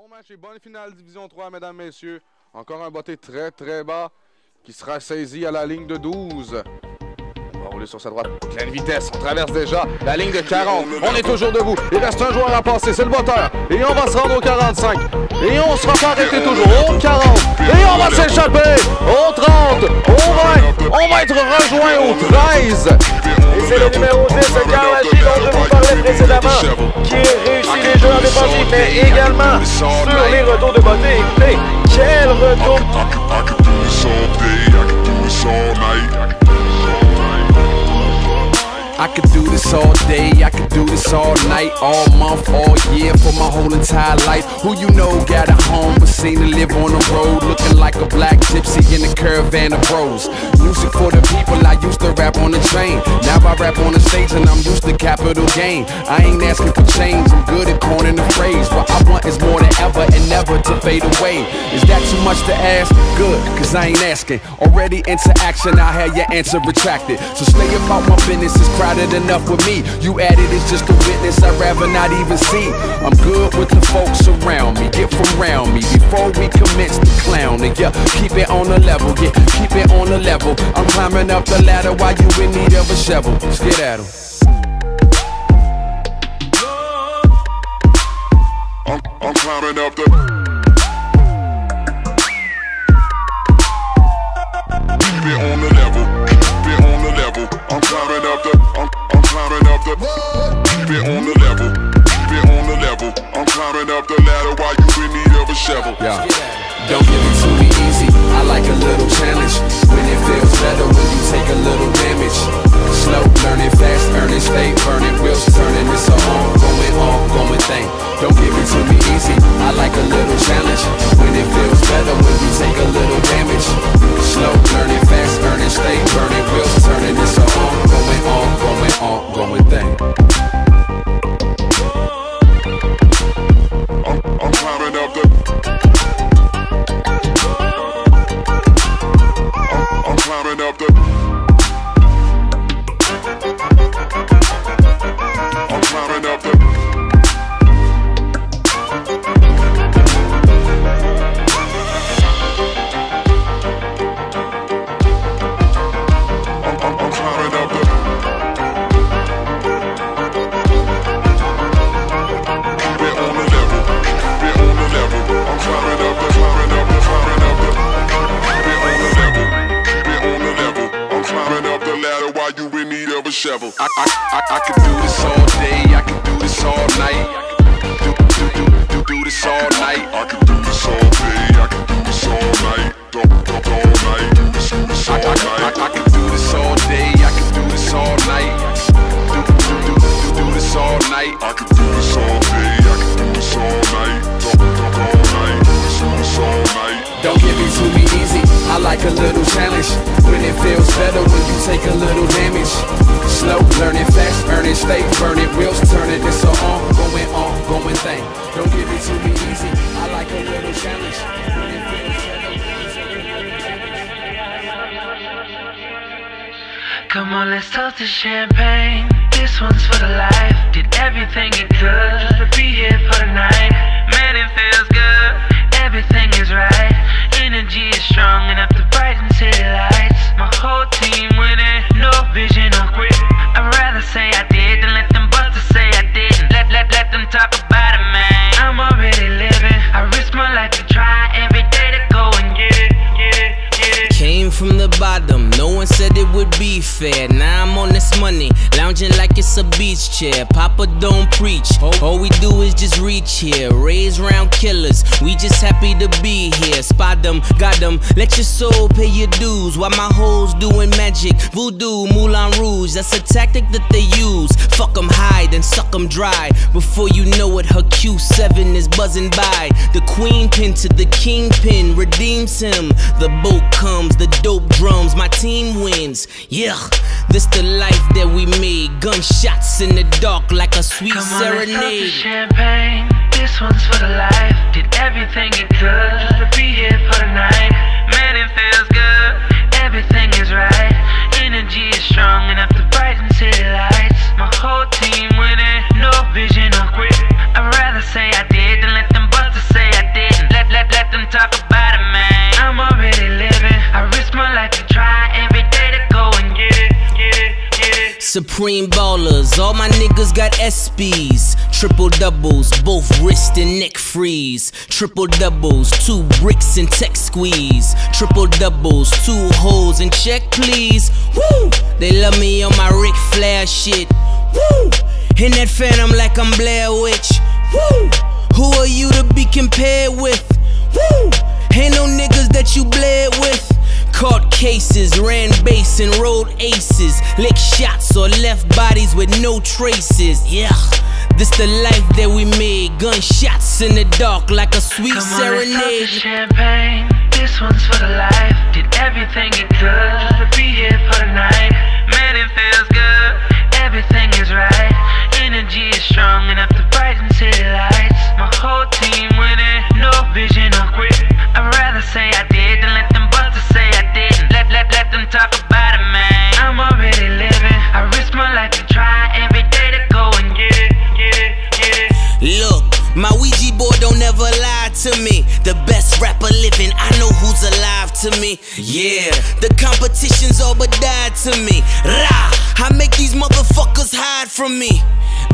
Bon match et bonne finale Division 3, mesdames, messieurs. Encore un botté très, très bas qui sera saisi à la ligne de 12. On va rouler sur sa droite. Pleine vitesse. On traverse déjà la ligne de 40. On est toujours debout. Il reste un joueur à passer. C'est le botteur. Et on va se rendre au 45. Et on sera pas arrêté toujours au 40. Et on va s'échapper au 30. On va, on va être rejoint au 13. Et c'est le numéro 10, Karachi, dont je vous parlais mais également sur les retours de beauté. Écoutez, quel retour! I could do this all day, I could do this all night. All month, all year, for my whole entire life. Who you know got a home, but seen to live on the road, looking like a black gypsy in a caravan of bros. Music for the people, I used to rap on the train. Now I rap on the stage and I'm used to capital gain. I ain't asking for change, I'm good at coining the phrase. What I want is more than ever and never to fade away. Is that too much to ask? Good, cause I ain't asking. Already into action, I had your answer retracted. So stay about my business, crowded enough with me. You added is just a witness, I'd rather not even see. I'm good with the folks around me, get from around me before we commence the clowning. Yeah, keep it on the level, yeah, keep it on the level. I'm climbing up the ladder while you in need of a shovel. Let's get at 'em. I'm, I'm climbing up the. Shovel. Yeah. Don't give it to me easy. I like a little challenge. When it feels better when you take a little damage. Slow, learning fast, earning, stay burning, wheels turning. It's a ongoing, ongoing thing. Don't give it to me easy. I like a little challenge. When it feels better a shovel. I, I, I, I could do this all day, I could do this all night. Do, do, do, do, do this all night. I can do this all day, I can do this all night. Don't, don't, all night. To me easy, I like a little challenge. When it feels better when you take a little damage. Slow, learning fast, earning, stay burning, wheels turning. It's a ongoing, ongoing thing. Don't give it to me easy, I like a little challenge. When it feels Come on, let's toast to champagne. This one's for the life. Did everything it could Just to be here for the night. Fair. Chair. Papa don't preach, all we do is just reach here. Raise round killers, we just happy to be here. Spot them, got them, let your soul pay your dues. While my hoes doing magic, voodoo, Moulin Rouge. That's a tactic that they use. Fuck them high, then suck them dry. Before you know it, her Q7 is buzzing by. The queen pin to the kingpin redeems him. The boat comes, the dope drums, my team wins. Yeah, this the life that we made. Gunshots in the dark like a sweet Come on, let's serenade. champagne. This one's for the life. Did everything it could to be here for the night. Man, it feels good. Everything Supreme ballers, all my niggas got SBs. Triple doubles, both wrist and neck freeze. Triple doubles, two bricks and tech squeeze. Triple doubles, two holes and check please. Woo! They love me on my Ric Flair shit. Woo! In that phantom like I'm Blair Witch. Woo! Who are you to be compared with? Woo! Ain't no niggas that you bled with. Cases, ran base and rolled aces. Lick shots or left bodies with no traces. Yeah, this the life that we made. Gunshots in the dark like a sweet Come on, let's serenade. champagne. This one's for the life. Did everything it could to be here for the night. Man, it feels good. Everything is right. Energy is strong enough to to me. Yeah, the competition's all but died to me. Rah! I make these motherfuckers hide from me.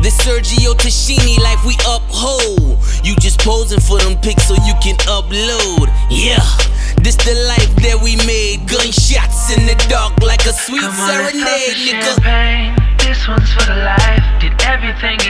This Sergio Tacchini life we uphold. You just posing for them pics so you can upload. Yeah, this the life that we made. Gunshots in the dark like a sweet Come on, serenade, nigga. champagne. This one's for the life. Did everything